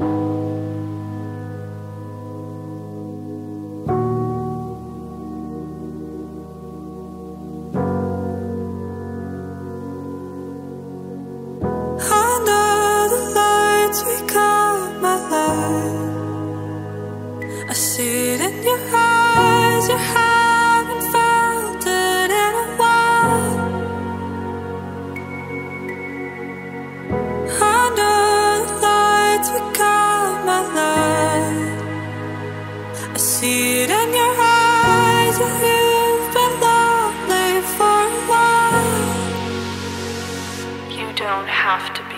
Under have to be.